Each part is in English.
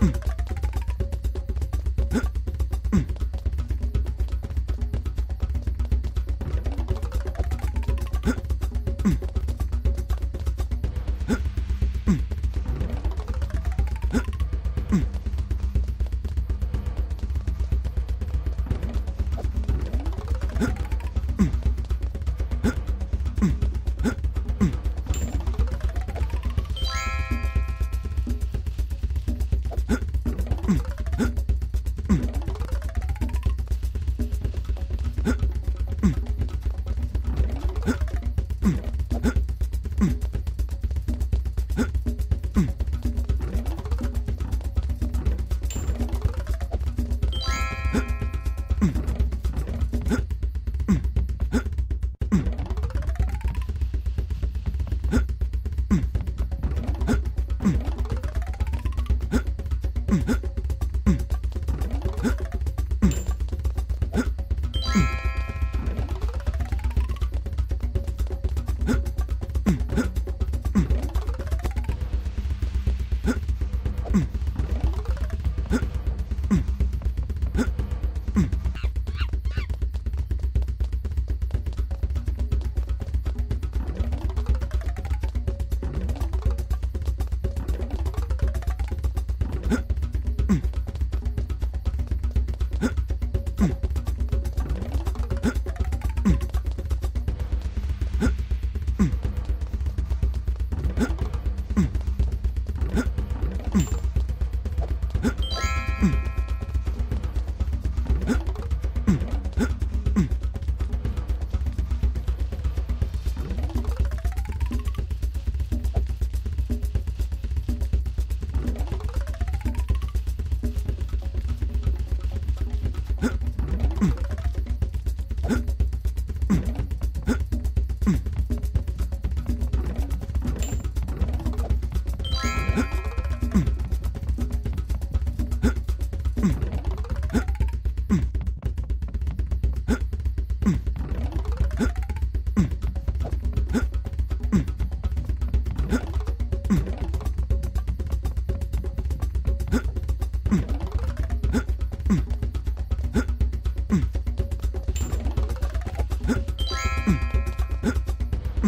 Mm.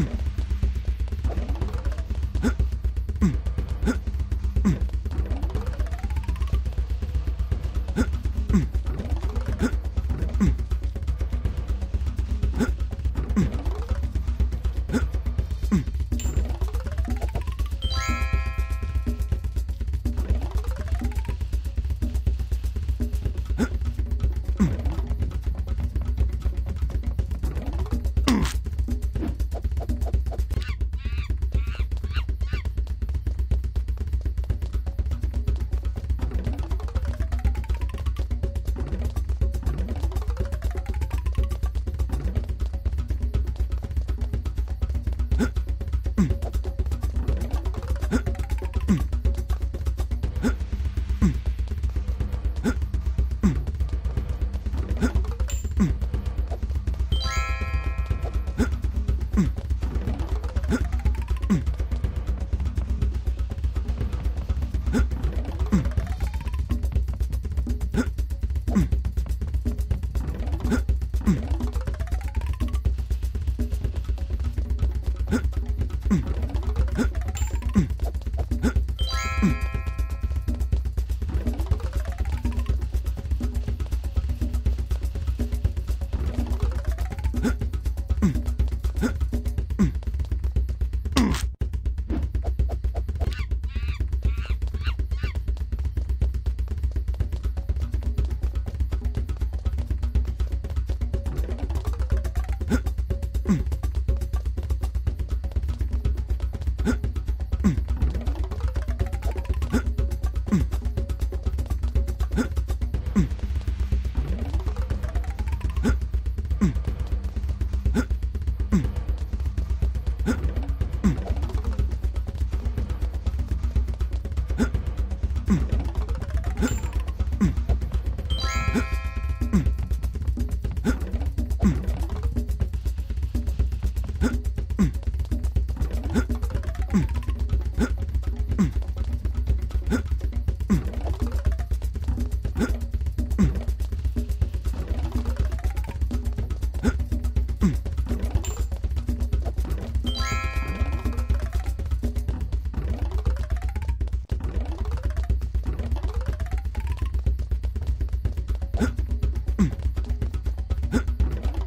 Mm-hmm.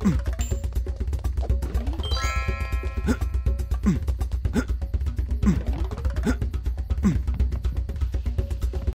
Mm.